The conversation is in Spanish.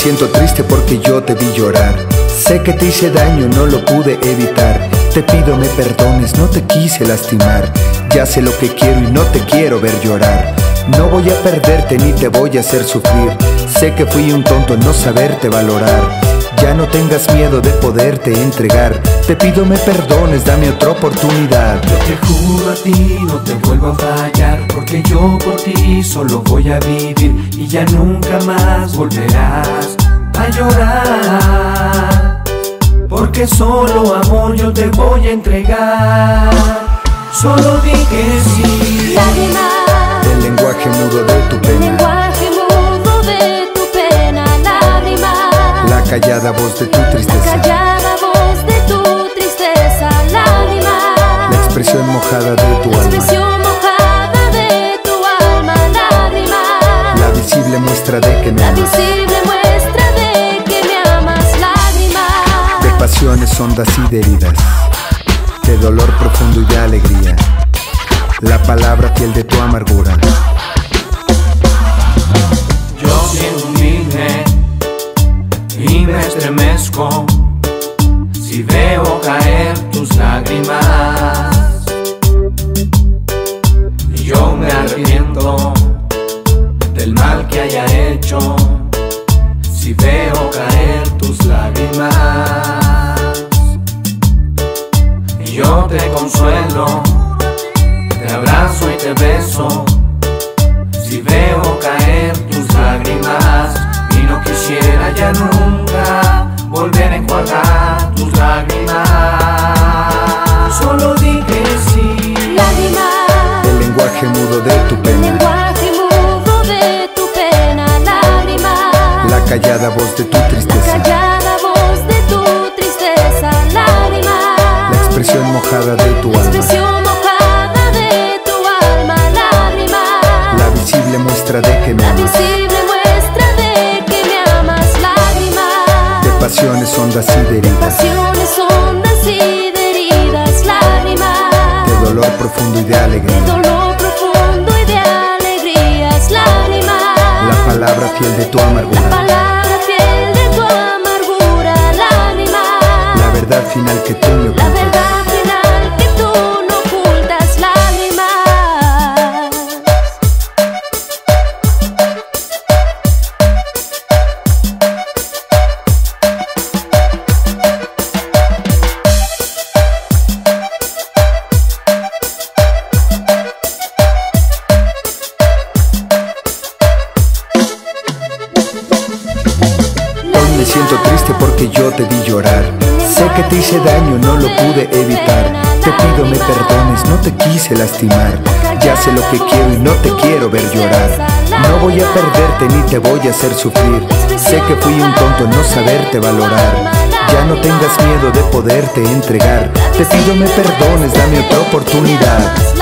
siento triste porque yo te vi llorar. Sé que te hice daño, no lo pude evitar. Te pido me perdones, no te quise lastimar. Ya sé lo que quiero y no te quiero ver llorar. No voy a perderte ni te voy a hacer sufrir. Sé que fui un tonto en no saberte valorar. Ya no tengas miedo de poderte entregar. Te pido me perdones, dame otra oportunidad. Yo te juro a ti, no te vuelvo a fallar. Porque yo por ti solo voy a vivir. Y ya nunca más volverás a llorar. Porque solo amor yo te voy a entregar. Solo dije sí. Lágrima, El lenguaje mudo de tu pena. lenguaje mudo de tu pena, lágrima. La callada voz de tu La tristeza. callada voz de tu tristeza, lágrima. La expresión mojada de tu La alma. expresión mojada de tu alma, lágrima. La visible muestra de que me La amas. Pasiones hondas y heridas. De dolor profundo y de alegría. La palabra fiel de tu amargura. Yo siendo humilde y me estremezco si veo caer Yo te consuelo, te abrazo y te beso. Si veo caer tus lágrimas y no quisiera ya nunca volver a enjuagar tus lágrimas. Solo dije sí. Lágrima, El lenguaje mudo de tu pena. lenguaje mudo de tu pena, lágrima. La callada voz de tu La tristeza. callada voz mojada de tu La alma. expresión mojada de tu alma, lágrima. La visible muestra de que me La amas. visible muestra de que me amas, lágrima. De pasiones hondas y de heridas. Pasiones hondas y de heridas, lágrima. De dolor profundo y de De alegría. dolor profundo y de alegrías, lágrima. La palabra fiel de tu La amargura. palabra fiel de tu amargura, lágrima. La verdad final que tú me La ocultas. Siento triste porque yo te vi llorar. Sé que te hice daño, no lo pude evitar. Te pido me perdones, no te quise lastimar. Ya sé lo que quiero y no te quiero ver llorar. No voy a perderte ni te voy a hacer sufrir. Sé que fui un tonto no saberte valorar. Ya no tengas miedo de poderte entregar. Te pido me perdones, dame otra oportunidad.